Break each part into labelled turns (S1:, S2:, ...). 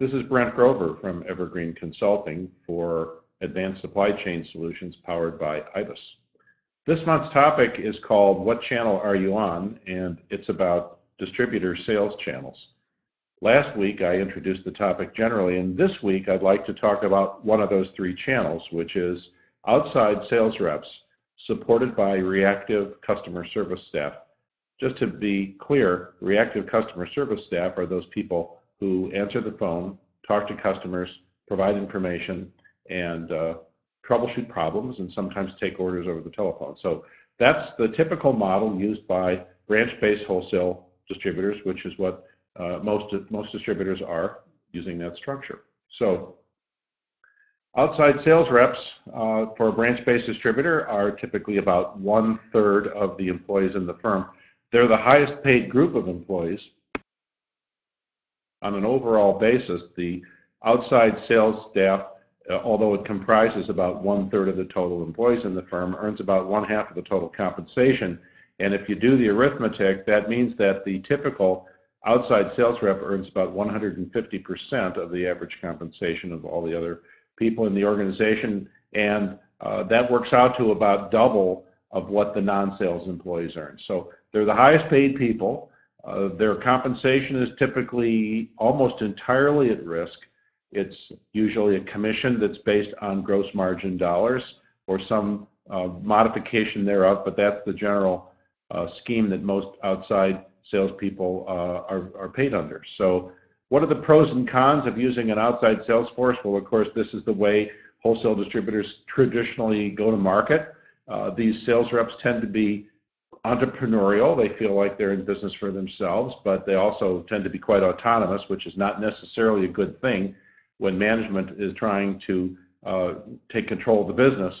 S1: This is Brent Grover from Evergreen Consulting for Advanced Supply Chain Solutions powered by IBIS. This month's topic is called What Channel Are You On? and it's about distributor sales channels. Last week I introduced the topic generally and this week I'd like to talk about one of those three channels which is outside sales reps supported by reactive customer service staff. Just to be clear, reactive customer service staff are those people who answer the phone, talk to customers, provide information, and uh, troubleshoot problems and sometimes take orders over the telephone. So that's the typical model used by branch-based wholesale distributors, which is what uh, most, most distributors are using that structure. So outside sales reps uh, for a branch-based distributor are typically about one-third of the employees in the firm. They're the highest paid group of employees. On an overall basis, the outside sales staff, uh, although it comprises about one-third of the total employees in the firm, earns about one-half of the total compensation. And if you do the arithmetic, that means that the typical outside sales rep earns about 150% of the average compensation of all the other people in the organization. And uh, that works out to about double of what the non-sales employees earn. So they're the highest paid people. Uh, their compensation is typically almost entirely at risk. It's usually a commission that's based on gross margin dollars or some uh, modification thereof, but that's the general uh, scheme that most outside salespeople uh, are, are paid under. So what are the pros and cons of using an outside sales force? Well, of course, this is the way wholesale distributors traditionally go to market. Uh, these sales reps tend to be entrepreneurial. They feel like they're in business for themselves, but they also tend to be quite autonomous, which is not necessarily a good thing when management is trying to uh, take control of the business.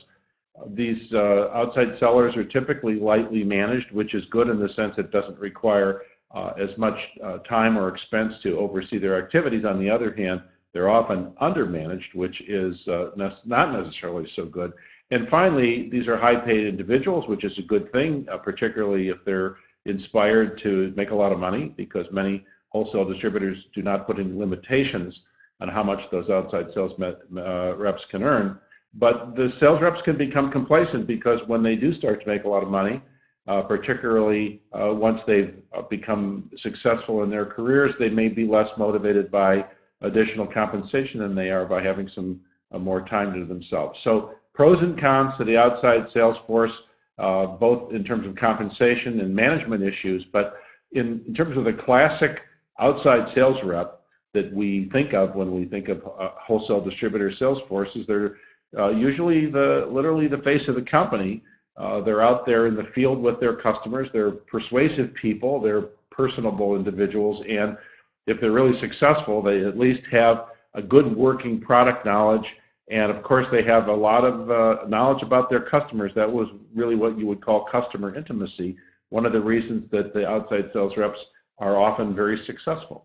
S1: These uh, outside sellers are typically lightly managed, which is good in the sense it doesn't require uh, as much uh, time or expense to oversee their activities. On the other hand, they're often undermanaged, which is uh, not necessarily so good. And finally, these are high-paid individuals, which is a good thing, uh, particularly if they're inspired to make a lot of money, because many wholesale distributors do not put in limitations on how much those outside sales uh, reps can earn. But the sales reps can become complacent because when they do start to make a lot of money, uh, particularly uh, once they've uh, become successful in their careers, they may be less motivated by additional compensation than they are by having some uh, more time to themselves. So pros and cons to the outside sales force, uh, both in terms of compensation and management issues, but in, in, terms of the classic outside sales rep that we think of when we think of wholesale distributor sales forces, they're uh, usually the literally the face of the company. Uh, they're out there in the field with their customers. They're persuasive people. They're personable individuals, and if they're really successful, they at least have a good working product knowledge and of course, they have a lot of uh, knowledge about their customers. That was really what you would call customer intimacy, one of the reasons that the outside sales reps are often very successful.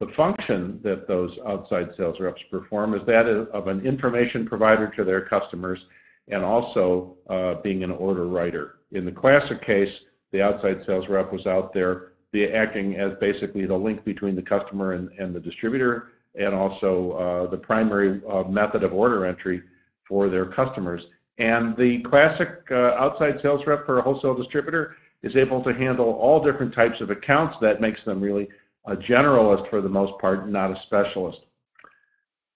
S1: The function that those outside sales reps perform is that of an information provider to their customers and also uh, being an order writer. In the classic case, the outside sales rep was out there acting as basically the link between the customer and, and the distributor and also uh, the primary uh, method of order entry for their customers. And the classic uh, outside sales rep for a wholesale distributor is able to handle all different types of accounts. That makes them really a generalist for the most part, not a specialist.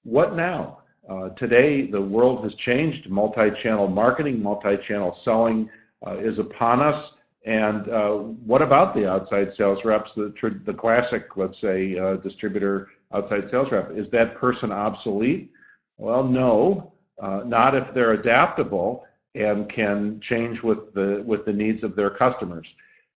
S1: What now? Uh, today, the world has changed. Multi-channel marketing, multi-channel selling uh, is upon us. And uh, what about the outside sales reps, the, the classic, let's say, distributor outside sales rep. Is that person obsolete? Well, no, uh, not if they're adaptable and can change with the with the needs of their customers.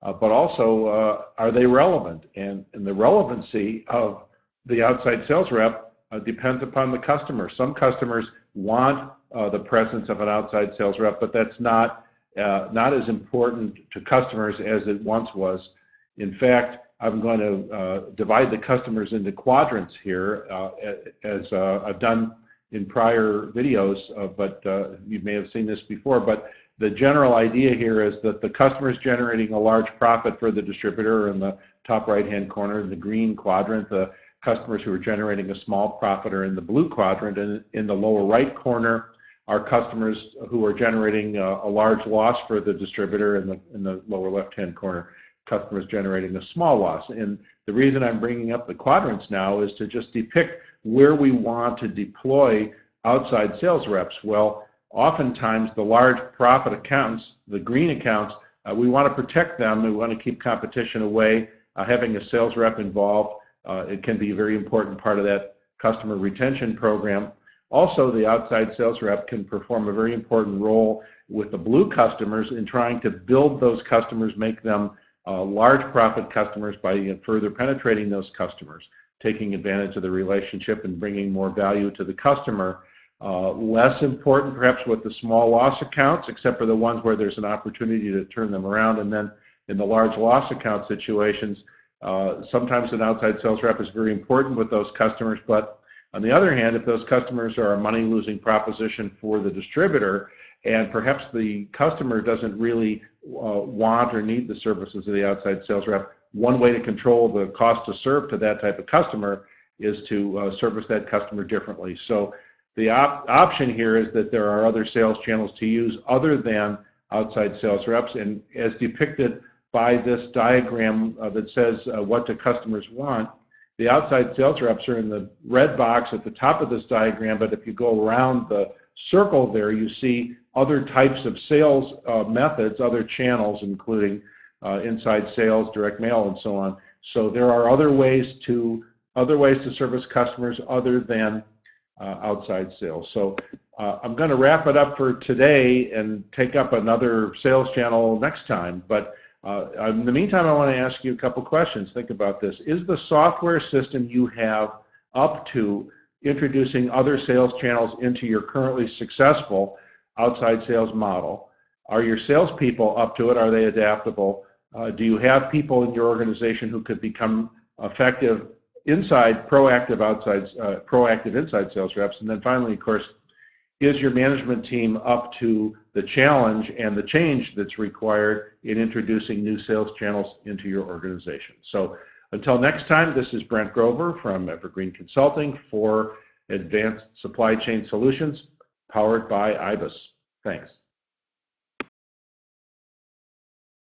S1: Uh, but also, uh, are they relevant? And, and the relevancy of the outside sales rep uh, depends upon the customer. Some customers want uh, the presence of an outside sales rep, but that's not uh, not as important to customers as it once was. In fact, I'm going to uh, divide the customers into quadrants here, uh, as uh, I've done in prior videos, uh, but uh, you may have seen this before. But the general idea here is that the customer is generating a large profit for the distributor in the top right-hand corner, in the green quadrant. The customers who are generating a small profit are in the blue quadrant, and in the lower right corner are customers who are generating a, a large loss for the distributor in the, in the lower left-hand corner, customers generating a small loss. And the reason I'm bringing up the quadrants now is to just depict where we want to deploy outside sales reps. Well, oftentimes the large profit accounts, the green accounts, uh, we want to protect them. We want to keep competition away. Uh, having a sales rep involved, uh, it can be a very important part of that customer retention program. Also, the outside sales rep can perform a very important role with the blue customers in trying to build those customers, make them uh, large profit customers by further penetrating those customers, taking advantage of the relationship and bringing more value to the customer. Uh, less important perhaps with the small loss accounts, except for the ones where there's an opportunity to turn them around. And then in the large loss account situations, uh, sometimes an outside sales rep is very important with those customers, but on the other hand, if those customers are a money-losing proposition for the distributor, and perhaps the customer doesn't really want or need the services of the outside sales rep, one way to control the cost to serve to that type of customer is to uh, service that customer differently. So the op option here is that there are other sales channels to use other than outside sales reps, and as depicted by this diagram uh, that says uh, what do customers want, the outside sales reps are in the red box at the top of this diagram, but if you go around the circle there, you see other types of sales uh, methods, other channels, including uh, inside sales, direct mail, and so on. So there are other ways to other ways to service customers other than uh, outside sales. So uh, I'm going to wrap it up for today and take up another sales channel next time. But uh, in the meantime, I want to ask you a couple questions. Think about this. Is the software system you have up to introducing other sales channels into your currently successful outside sales model? Are your salespeople up to it? Are they adaptable? Uh, do you have people in your organization who could become effective inside, proactive outside, uh, proactive inside sales reps? And then finally, of course, is your management team up to the challenge and the change that's required in introducing new sales channels into your organization? So until next time, this is Brent Grover from Evergreen Consulting for Advanced Supply Chain Solutions, powered by IBIS. Thanks.